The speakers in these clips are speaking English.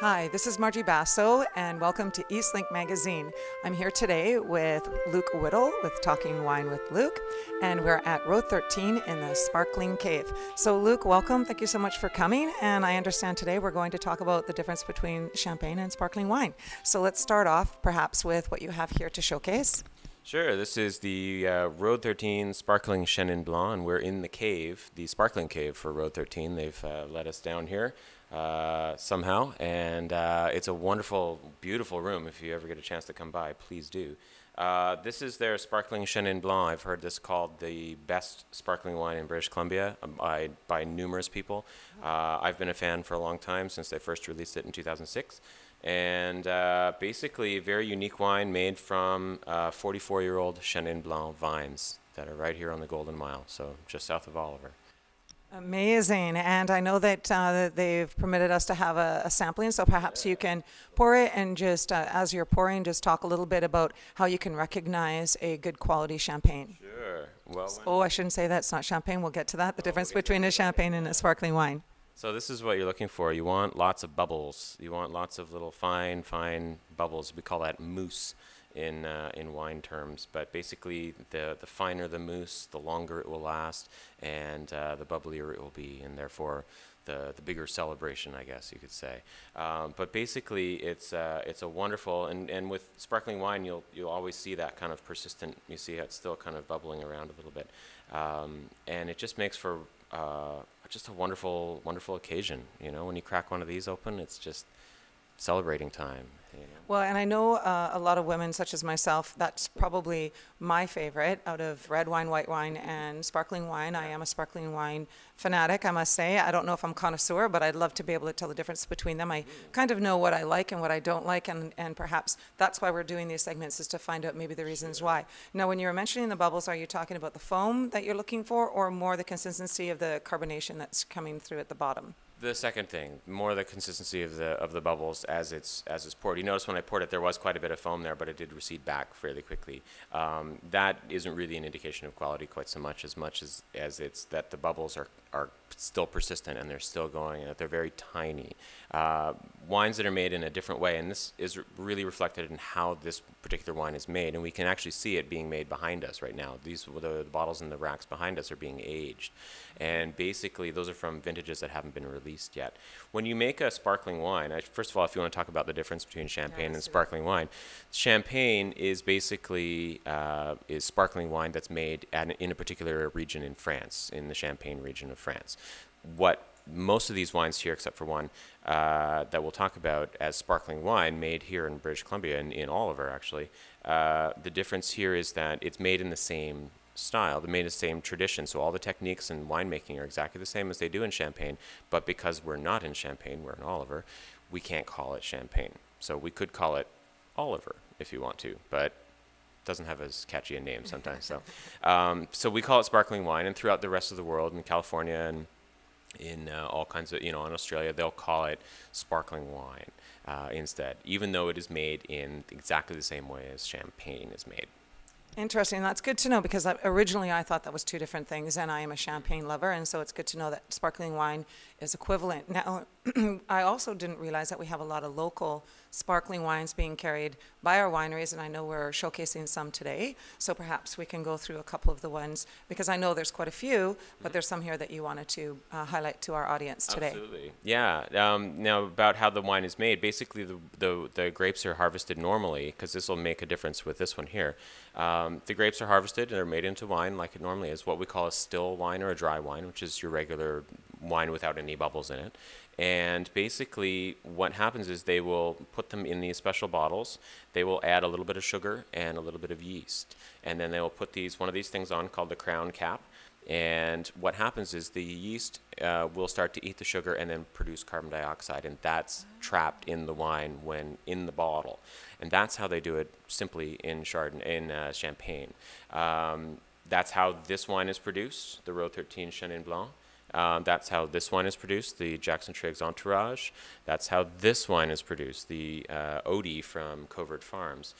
Hi, this is Margie Basso, and welcome to Eastlink Magazine. I'm here today with Luke Whittall with Talking Wine with Luke, and we're at Road 13 in the Sparkling Cave. So, Luke, welcome. Thank you so much for coming. And I understand today we're going to talk about the difference between champagne and sparkling wine. So, let's start off perhaps with what you have here to showcase. Sure, this is the uh, Road 13 Sparkling Chenin Blanc, and we're in the cave, the Sparkling Cave for Road 13. They've uh, let us down here uh, somehow, and uh, it's a wonderful, beautiful room. If you ever get a chance to come by, please do. Uh, this is their Sparkling Chenin Blanc. I've heard this called the best sparkling wine in British Columbia um, by, by numerous people. Uh, I've been a fan for a long time since they first released it in 2006 and uh, basically a very unique wine made from 44 year old Chenin Blanc vines that are right here on the Golden Mile, so just south of Oliver. Amazing. And I know that, uh, they've permitted us to have a, a, sampling, so perhaps you can pour it and just, uh, as you're pouring, just talk a little bit about how you can recognize a good quality champagne. Sure. Well, oh, I shouldn't say that. It's not champagne. We'll get to that. The oh, difference between a champagne and a sparkling wine. So this is what you're looking for. You want lots of bubbles. You want lots of little fine, fine bubbles. We call that mousse in uh, in wine terms. But basically, the the finer the mousse, the longer it will last, and uh, the bubblier it will be, and therefore. The, the bigger celebration, I guess you could say, um, but basically it's uh, it's a wonderful and, and with sparkling wine you'll you'll always see that kind of persistent. You see it's still kind of bubbling around a little bit, um, and it just makes for uh, just a wonderful, wonderful occasion. You know, when you crack one of these open, it's just celebrating time. You know? Well, and I know uh, a lot of women, such as myself, that's probably my favorite out of red wine, white wine, and sparkling wine. I am a sparkling wine fanatic, I must say. I don't know if I'm connoisseur, but I'd love to be able to tell the difference between them. I kind of know what I like and what I don't like, and, and perhaps that's why we're doing these segments is to find out maybe the reasons why. Now, when you were mentioning the bubbles, are you talking about the foam that you're looking for, or more the consistency of the carbonation that's coming through at the bottom? The second thing, more the consistency of the of the bubbles as it's as it's poured. You notice when I poured it, there was quite a bit of foam there, but it did recede back fairly quickly. Um, that isn't really an indication of quality quite so much as much as as it's that the bubbles are are still persistent and they're still going and that they're very tiny. Uh, wines that are made in a different way, and this is really reflected in how this particular wine is made, and we can actually see it being made behind us right now. These the, the bottles in the racks behind us are being aged, and basically those are from vintages that haven't been released yet. When you make a sparkling wine, I, first of all, if you want to talk about the difference between champagne and sparkling wine, champagne is basically uh, is sparkling wine that's made in a particular region in France, in the Champagne region of France. What most of these wines here, except for one uh, that we'll talk about as sparkling wine, made here in British Columbia, in, in Oliver actually. Uh, the difference here is that it's made in the same style, they made the same tradition. So all the techniques in winemaking are exactly the same as they do in Champagne, but because we're not in Champagne, we're in Oliver, we can't call it Champagne. So we could call it Oliver if you want to, but doesn't have as catchy a name sometimes. so, um, so we call it sparkling wine, and throughout the rest of the world, in California and in uh, all kinds of, you know, in Australia, they'll call it sparkling wine uh, instead, even though it is made in exactly the same way as champagne is made. Interesting. That's good to know because originally I thought that was two different things, and I am a champagne lover, and so it's good to know that sparkling wine is equivalent. Now, I also didn't realize that we have a lot of local sparkling wines being carried by our wineries, and I know we're showcasing some today. So perhaps we can go through a couple of the ones because I know there's quite a few, but there's some here that you wanted to uh, highlight to our audience today. Absolutely. Yeah. Um, now about how the wine is made. Basically, the the, the grapes are harvested normally because this will make a difference with this one here. Um, the grapes are harvested and they're made into wine like it normally is. What we call a still wine or a dry wine, which is your regular wine without any bubbles in it. And basically, what happens is they will put them in these special bottles. They will add a little bit of sugar and a little bit of yeast. And then they will put these one of these things on called the crown cap. And what happens is the yeast uh, will start to eat the sugar and then produce carbon dioxide, and that's trapped in the wine when in the bottle. And that's how they do it simply in Chardonnay, in uh, Champagne. Um, that's how this wine is produced, the Road 13 Chenin Blanc. Um, that's how this wine is produced, the Jackson Triggs Entourage. That's how this wine is produced, the uh, Odie from Covert Farms.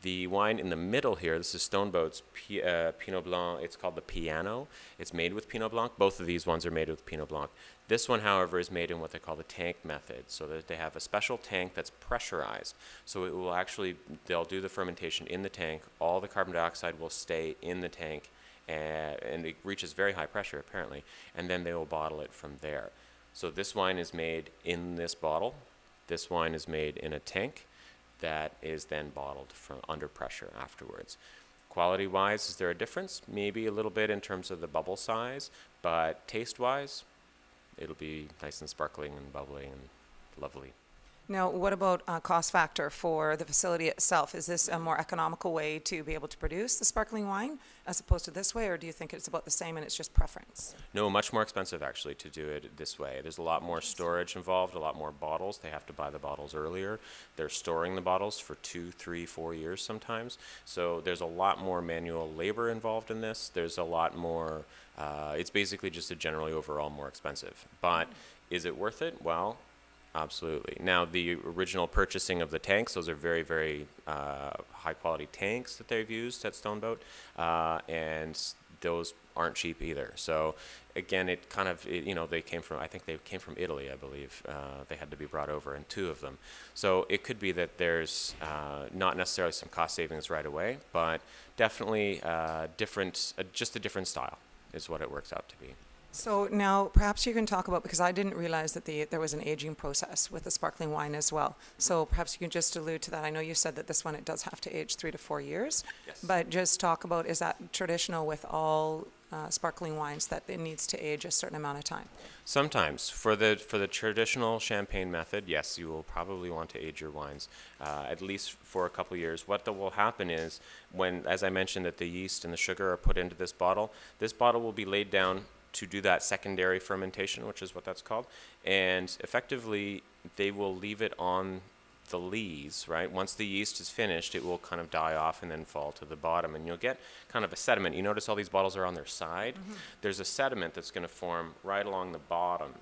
The wine in the middle here, this is Stoneboat's P- uh, Pinot Blanc. It's called the Piano. It's made with Pinot Blanc. Both of these ones are made with Pinot Blanc. This one, however, is made in what they call the tank method, so that they have a special tank that's pressurized. So it will actually, they'll do the fermentation in the tank. All the carbon dioxide will stay in the tank, and, and it reaches very high pressure apparently, and then they will bottle it from there. So this wine is made in this bottle. This wine is made in a tank that is then bottled from under pressure afterwards. Quality wise, is there a difference? Maybe a little bit in terms of the bubble size, but taste wise, it'll be nice and sparkling and bubbly and lovely. Now, what about uh, cost factor for the facility itself? Is this a more economical way to be able to produce the sparkling wine as opposed to this way, or do you think it's about the same and it's just preference? No, much more expensive actually to do it this way. There's a lot more storage involved, a lot more bottles. They have to buy the bottles earlier. They're storing the bottles for two, three, four years sometimes. So there's a lot more manual labor involved in this. There's a lot more, uh, it's basically just a generally overall more expensive. But is it worth it? Well, Absolutely. Now, the original purchasing of the tanks, those are very, very uh, high quality tanks that they've used at Stoneboat, uh, and those aren't cheap either. So, again, it kind of, it, you know, they came from, I think they came from Italy, I believe. Uh, they had to be brought over, and two of them. So, it could be that there's uh, not necessarily some cost savings right away, but definitely uh, different, uh, just a different style is what it works out to be. So now, perhaps you can talk about because I didn't realize that the there was an aging process with the sparkling wine as well. So perhaps you can just allude to that. I know you said that this one it does have to age three to four years, Yes. but just talk about is that traditional with all uh, sparkling wines that it needs to age a certain amount of time? Sometimes for the for the traditional champagne method, yes, you will probably want to age your wines uh, at least for a couple years. What the, will happen is when, as I mentioned, that the yeast and the sugar are put into this bottle, this bottle will be laid down to do that secondary fermentation, which is what that's called, and effectively they will leave it on the lees, right? Once the yeast is finished, it will kind of die off and then fall to the bottom, and you'll get kind of a sediment. You notice all these bottles are on their side. Mm-hmm. There's a sediment that's going to form right along the bottom.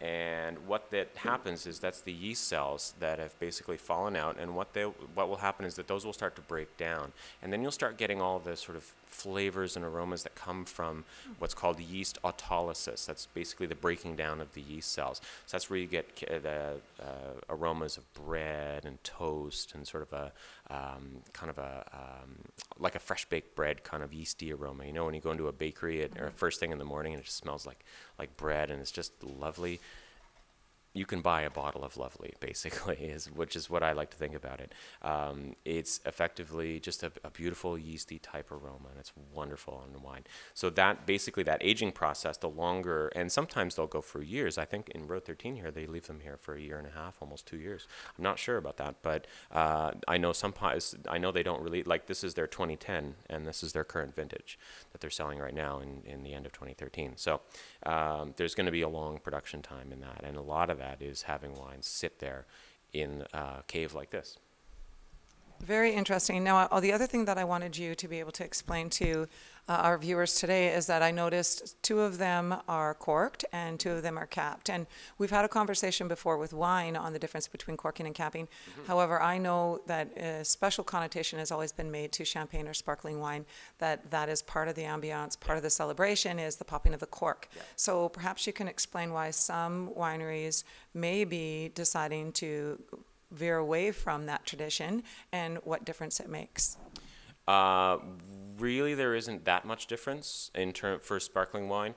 And what that happens is that's the yeast cells that have basically fallen out, and what they what will happen is that those will start to break down, and then you'll start getting all the sort of flavors and aromas that come from what's called yeast autolysis. That's basically the breaking down of the yeast cells. So that's where you get the uh, aromas of bread and toast and sort of a um, kind of a um, like a fresh baked bread kind of yeasty aroma. You know, when you go into a bakery at, or first thing in the morning and it just smells like like bread and it's just lovely you can buy a bottle of lovely basically is which is what i like to think about it. Um, it's effectively just a, a beautiful yeasty type aroma and it's wonderful on the wine. So that basically that aging process the longer and sometimes they'll go for years. I think in Road 13 here they leave them here for a year and a half almost two years. I'm not sure about that but uh, i know some pies i know they don't really like this is their 2010 and this is their current vintage that they're selling right now in, in the end of 2013 so um, there's going to be a long production time in that and a lot of that is having wines sit there in a cave like this Very interesting. Now, uh, the other thing that I wanted you to be able to explain to uh, our viewers today is that I noticed two of them are corked and two of them are capped. And we've had a conversation before with wine on the difference between corking and capping. However, I know that a special connotation has always been made to champagne or sparkling wine, that that is part of the ambiance, part of the celebration is the popping of the cork. So perhaps you can explain why some wineries may be deciding to veer away from that tradition and what difference it makes. Uh, really, there isn't that much difference in term for sparkling wine.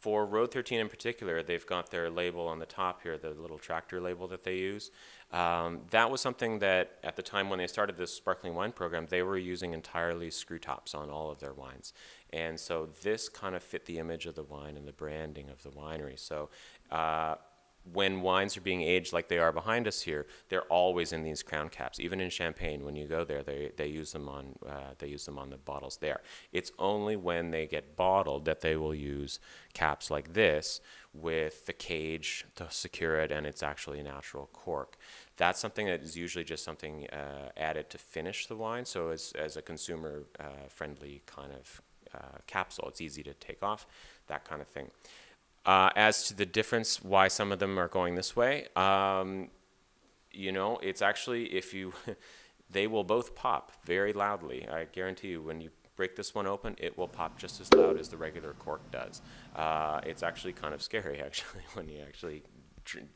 For Road 13 in particular, they've got their label on the top here, the little tractor label that they use. Um, that was something that at the time when they started this sparkling wine program, they were using entirely screw tops on all of their wines. And so this kind of fit the image of the wine and the branding of the winery. So uh, when wines are being aged like they are behind us here, they're always in these crown caps. Even in Champagne, when you go there, they, they use them on uh, they use them on the bottles there. It's only when they get bottled that they will use caps like this with the cage to secure it, and it's actually a natural cork. That's something that is usually just something uh, added to finish the wine. So as as a consumer uh, friendly kind of uh, capsule, it's easy to take off, that kind of thing. Uh, as to the difference, why some of them are going this way, um, you know, it's actually if you they will both pop very loudly. I guarantee you, when you break this one open, it will pop just as loud as the regular cork does. Uh, it's actually kind of scary, actually, when you actually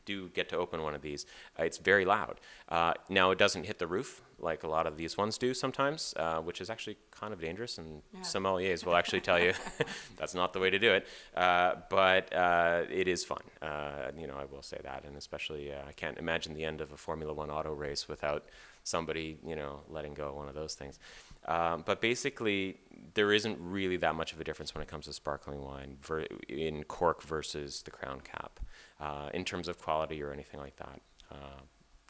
do get to open one of these. Uh, it's very loud. Uh, now, it doesn't hit the roof like a lot of these ones do sometimes, uh, which is actually kind of dangerous, and Yeah. sommeliers will actually tell you that's not the way to do it. Uh, but uh, it is fun. Uh, you know, I will say that, and especially uh, I can't imagine the end of a Formula One auto race without somebody, you know, letting go of one of those things. Um, but basically, there isn't really that much of a difference when it comes to sparkling wine ver- in cork versus the crown cap, uh, in terms of quality or anything like that. Uh,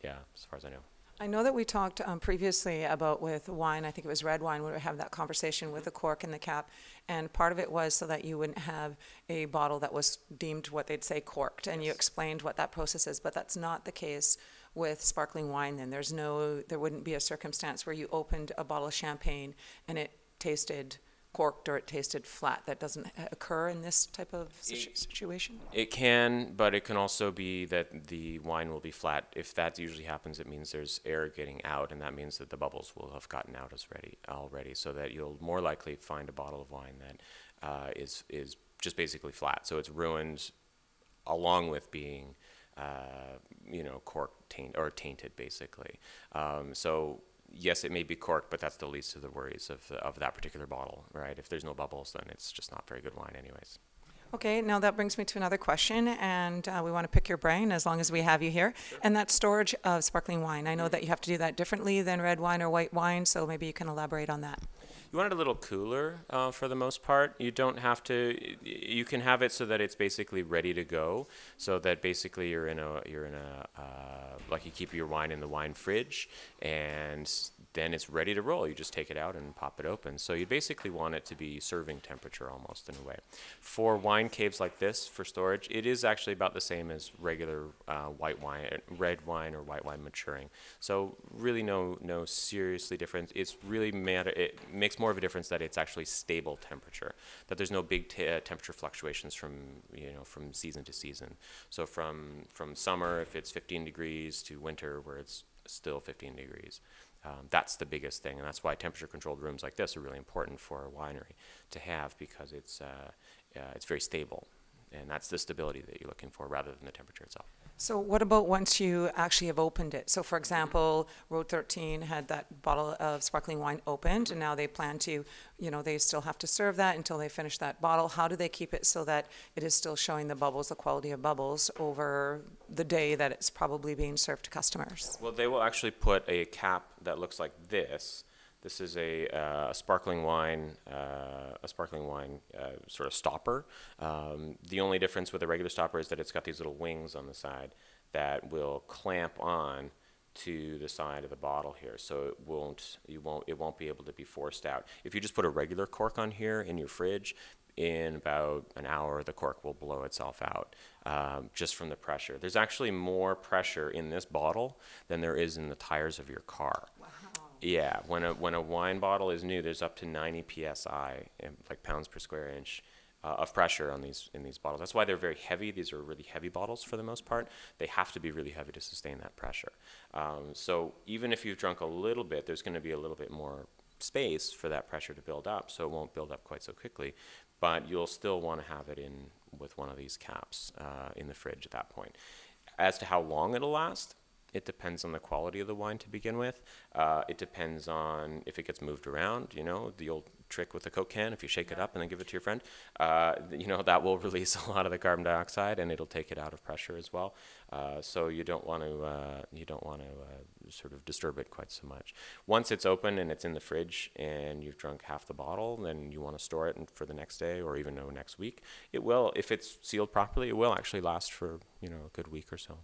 yeah, as far as I know. I know that we talked um, previously about with wine, I think it was red wine, when we were having that conversation with the cork and the cap. And part of it was so that you wouldn't have a bottle that was deemed what they'd say corked. And you explained what that process is, but that's not the case with sparkling wine then. There's no, there wouldn't be a circumstance where you opened a bottle of champagne and it tasted corked or it tasted flat. That doesn't occur in this type of situ- It- situation? It can, but it can also be that the wine will be flat. If that usually happens, it means there's air getting out, and that means that the bubbles will have gotten out as ready already. So that you'll more likely find a bottle of wine that uh, is is just basically flat. So it's ruined, along with being, uh, you know, cork taint or tainted basically. Um, so. Yes, it may be cork, but that's the least of the worries of, the, of that particular bottle, right? If there's no bubbles, then it's just not very good wine, anyways. Okay, now that brings me to another question, and uh, we want to pick your brain as long as we have you here. And that's storage of sparkling wine. I know that you have to do that differently than red wine or white wine, so maybe you can elaborate on that. You want it a little cooler uh, for the most part. You don't have to. You can have it so that it's basically ready to go. So that basically you're in a you're in a uh, like you keep your wine in the wine fridge, and then it's ready to roll. You just take it out and pop it open. So you basically want it to be serving temperature almost in a way. For wine caves like this for storage, it is actually about the same as regular uh, white wine, red wine or white wine maturing. So really no no seriously different. It's really matter. It makes more of a difference that it's actually stable temperature. That there's no big uh, temperature fluctuations from you know from season to season. So from from summer if it's 15 degrees to winter where it's still 15 degrees. Um, that's the biggest thing, and that's why temperature-controlled rooms like this are really important for a winery to have because it's uh, uh, it's very stable, and that's the stability that you're looking for rather than the temperature itself. So, what about once you actually have opened it? So, for example, Road 13 had that bottle of sparkling wine opened, and now they plan to, you know, they still have to serve that until they finish that bottle. How do they keep it so that it is still showing the bubbles, the quality of bubbles, over the day that it's probably being served to customers? Well, they will actually put a cap that looks like this. This is a uh, sparkling wine, uh, a sparkling wine uh, sort of stopper. Um, the only difference with a regular stopper is that it's got these little wings on the side that will clamp on to the side of the bottle here, so it won't you won't it won't be able to be forced out. If you just put a regular cork on here in your fridge, in about an hour, the cork will blow itself out um, just from the pressure. There's actually more pressure in this bottle than there is in the tires of your car. Yeah, when a when a wine bottle is new, there's up to 90 psi, like pounds per square inch, uh, of pressure on these in these bottles. That's why they're very heavy. These are really heavy bottles for the most part. They have to be really heavy to sustain that pressure. Um, so even if you've drunk a little bit, there's going to be a little bit more space for that pressure to build up, so it won't build up quite so quickly. But you'll still want to have it in with one of these caps uh, in the fridge at that point. As to how long it'll last, it depends on the quality of the wine to begin with. Uh, it depends on if it gets moved around. You know, the old trick with the Coke can, if you shake it up and then give it to your friend, uh, you know, that will release a lot of the carbon dioxide and it'll take it out of pressure as well. Uh, so you don't want to, uh, you don't want to uh, sort of disturb it quite so much. Once it's open and it's in the fridge and you've drunk half the bottle, then you want to store it for the next day or even next week. It will, if it's sealed properly, it will actually last for, you know, a good week or so.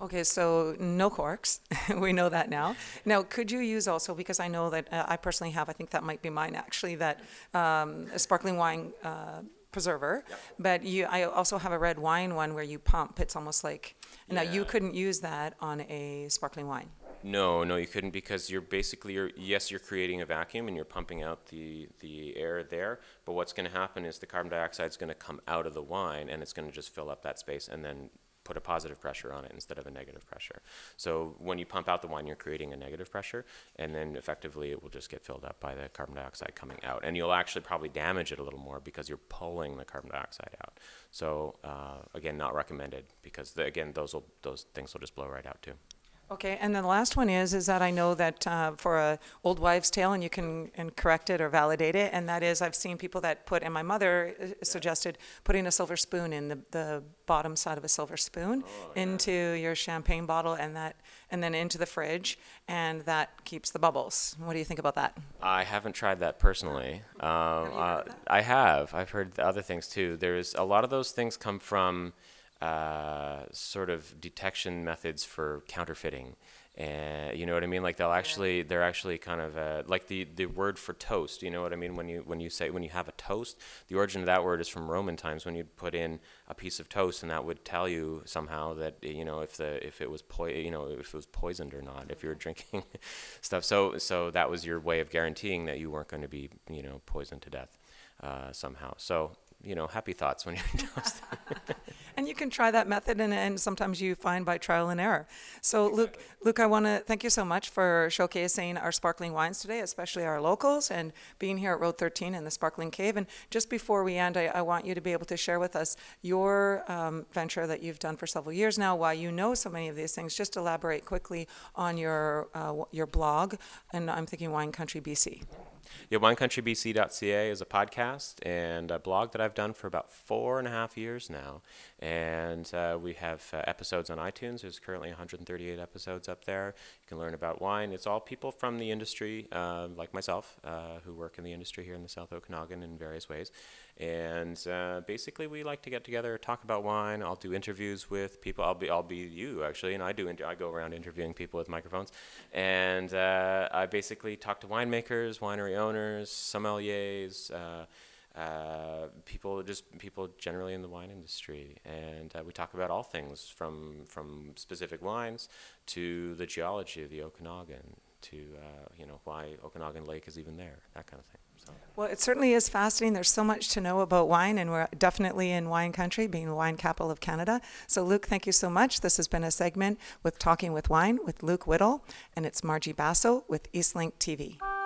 Okay, so no corks. we know that now. Now, could you use also, because I know that uh, I personally have, I think that might be mine actually, that um, a sparkling wine uh, preserver. But you, I also have a red wine one where you pump. It's almost like, now you couldn't use that on a sparkling wine. No, no, you couldn't because you're basically you're yes, you're creating a vacuum and you're pumping out the the air there. But what's going to happen is the carbon dioxide is going to come out of the wine and it's going to just fill up that space and then put a positive pressure on it instead of a negative pressure. So when you pump out the wine, you're creating a negative pressure, and then effectively it will just get filled up by the carbon dioxide coming out. And you'll actually probably damage it a little more because you're pulling the carbon dioxide out. So uh, again, not recommended because the, again, those will those things will just blow right out too. Okay, and then the last one is, is that I know that uh, for a old wives' tale, and you can and correct it or validate it, and that is I've seen people that put, and my mother uh, suggested putting a silver spoon in the, the bottom side of a silver spoon into your champagne bottle, and that, and then into the fridge, and that keeps the bubbles. What do you think about that? I haven't tried that personally. Um, uh, I have. I've heard the other things too. There's a lot of those things come from uh, sort of detection methods for counterfeiting. And you know what I mean? Like they'll actually, they're actually kind of uh, like the, the word for toast. You know what I mean? When you when you say when you have a toast, the origin of that word is from Roman times when you'd put in a piece of toast, and that would tell you somehow that you know if the if it was po- you know if it was poisoned or not if you were drinking stuff. So so that was your way of guaranteeing that you weren't going to be you know poisoned to death uh, somehow. So you know, happy thoughts when you're toasting. You can try that method, and, and sometimes you find by trial and error. So, Luke, Luke, I want to thank you so much for showcasing our sparkling wines today, especially our locals, and being here at Road 13 in the Sparkling Cave. And just before we end, I, I want you to be able to share with us your um, venture that you've done for several years now. Why you know so many of these things. Just elaborate quickly on your uh, your blog, and I'm thinking Wine Country BC. Yeah, winecountrybc.ca is a podcast and a blog that I've done for about four and a half years now. And uh, we have uh, episodes on iTunes. There's currently 138 episodes up there. You can learn about wine. It's all people from the industry, uh, like myself, uh, who work in the industry here in the South Okanagan in various ways. And uh, basically, we like to get together, talk about wine. I'll do interviews with people. I'll be, I'll be you actually, and I do. I go around interviewing people with microphones, and uh, I basically talk to winemakers, winery owners, sommeliers. Uh, people just people generally in the wine industry, and uh, we talk about all things from from specific wines to the geology of the Okanagan to uh, you know why Okanagan Lake is even there, that kind of thing. Well, it certainly is fascinating. There's so much to know about wine, and we're definitely in wine country, being the wine capital of Canada. So, Luke, thank you so much. This has been a segment with Talking with Wine with Luke Whittall, and it's Margie Basso with Eastlink TV.